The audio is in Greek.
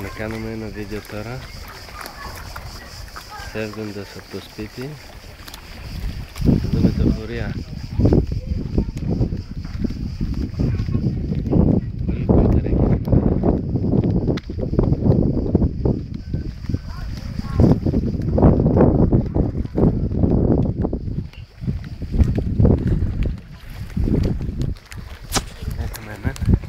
να κάνουμε ένα βίντεο τώρα φεύγοντας από το σπίτι. Θα δούμε τα βορεία. Έχουμε έναν